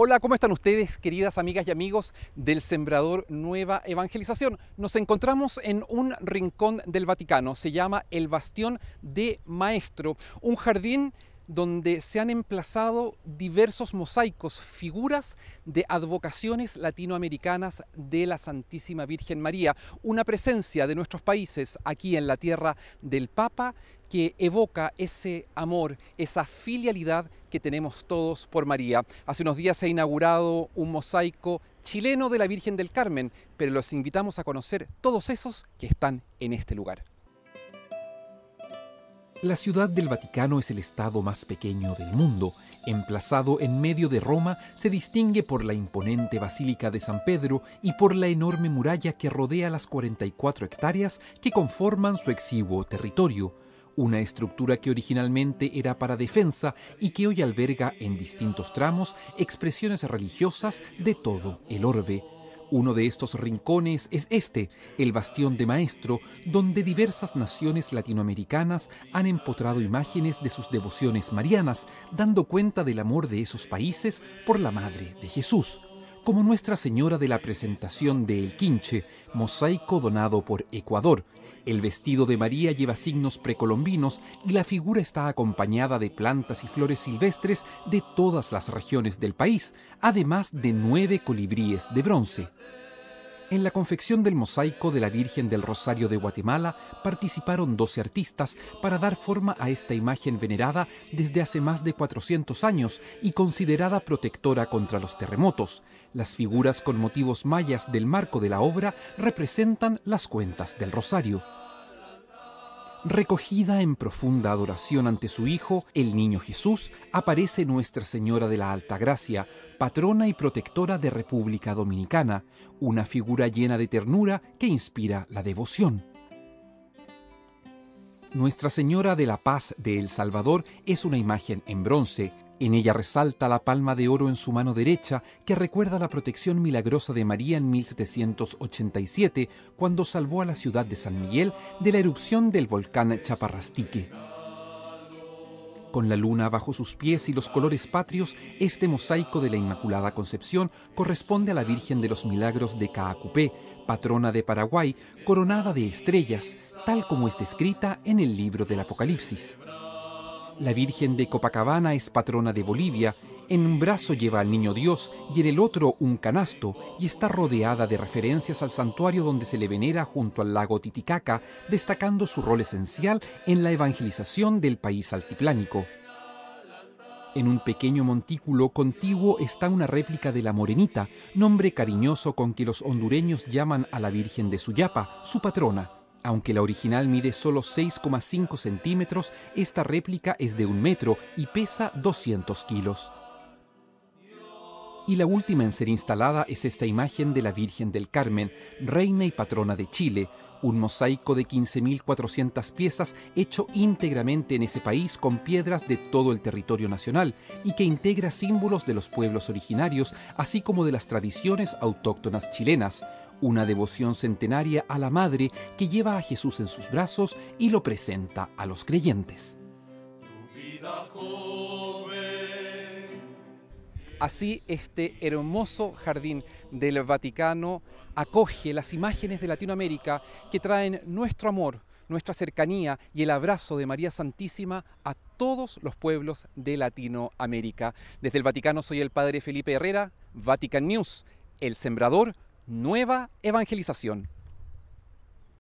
Hola, ¿cómo están ustedes, queridas amigas y amigos del Sembrador Nueva Evangelización? Nos encontramos en un rincón del Vaticano, se llama el Bastión de Maestro, un jardín donde se han emplazado diversos mosaicos, figuras de advocaciones latinoamericanas de la Santísima Virgen María, una presencia de nuestros países aquí en la tierra del Papa que evoca ese amor, esa filialidad que tenemos todos por María. Hace unos días se ha inaugurado un mosaico chileno de la Virgen del Carmen, pero los invitamos a conocer todos esos que están en este lugar. La ciudad del Vaticano es el estado más pequeño del mundo. Emplazado en medio de Roma, se distingue por la imponente Basílica de San Pedro y por la enorme muralla que rodea las 44 hectáreas que conforman su exiguo territorio. Una estructura que originalmente era para defensa y que hoy alberga en distintos tramos expresiones religiosas de todo el orbe. Uno de estos rincones es este, el Bastión de Maestro, donde diversas naciones latinoamericanas han empotrado imágenes de sus devociones marianas, dando cuenta del amor de esos países por la Madre de Jesús como Nuestra Señora de la Presentación de El Quinche, mosaico donado por Ecuador. El vestido de María lleva signos precolombinos y la figura está acompañada de plantas y flores silvestres de todas las regiones del país, además de nueve colibríes de bronce. En la confección del mosaico de la Virgen del Rosario de Guatemala participaron 12 artistas para dar forma a esta imagen venerada desde hace más de 400 años y considerada protectora contra los terremotos. Las figuras con motivos mayas del marco de la obra representan las cuentas del Rosario. Recogida en profunda adoración ante su Hijo, el Niño Jesús, aparece Nuestra Señora de la Alta Gracia, patrona y protectora de República Dominicana, una figura llena de ternura que inspira la devoción. Nuestra Señora de la Paz de El Salvador es una imagen en bronce, en ella resalta la palma de oro en su mano derecha que recuerda la protección milagrosa de María en 1787 cuando salvó a la ciudad de San Miguel de la erupción del volcán Chaparrastique. Con la luna bajo sus pies y los colores patrios, este mosaico de la Inmaculada Concepción corresponde a la Virgen de los Milagros de Caacupé, patrona de Paraguay, coronada de estrellas, tal como es descrita en el libro del Apocalipsis. La Virgen de Copacabana es patrona de Bolivia, en un brazo lleva al Niño Dios y en el otro un canasto, y está rodeada de referencias al santuario donde se le venera junto al lago Titicaca, destacando su rol esencial en la evangelización del país altiplánico. En un pequeño montículo contiguo está una réplica de la Morenita, nombre cariñoso con que los hondureños llaman a la Virgen de Suyapa, su patrona. Aunque la original mide solo 6,5 centímetros, esta réplica es de un metro y pesa 200 kilos. Y la última en ser instalada es esta imagen de la Virgen del Carmen, reina y patrona de Chile, un mosaico de 15.400 piezas hecho íntegramente en ese país con piedras de todo el territorio nacional y que integra símbolos de los pueblos originarios, así como de las tradiciones autóctonas chilenas, una devoción centenaria a la Madre que lleva a Jesús en sus brazos y lo presenta a los creyentes. Así este hermoso jardín del Vaticano acoge las imágenes de Latinoamérica que traen nuestro amor, nuestra cercanía y el abrazo de María Santísima a todos los pueblos de Latinoamérica. Desde el Vaticano soy el Padre Felipe Herrera, Vatican News, el sembrador Nueva Evangelización.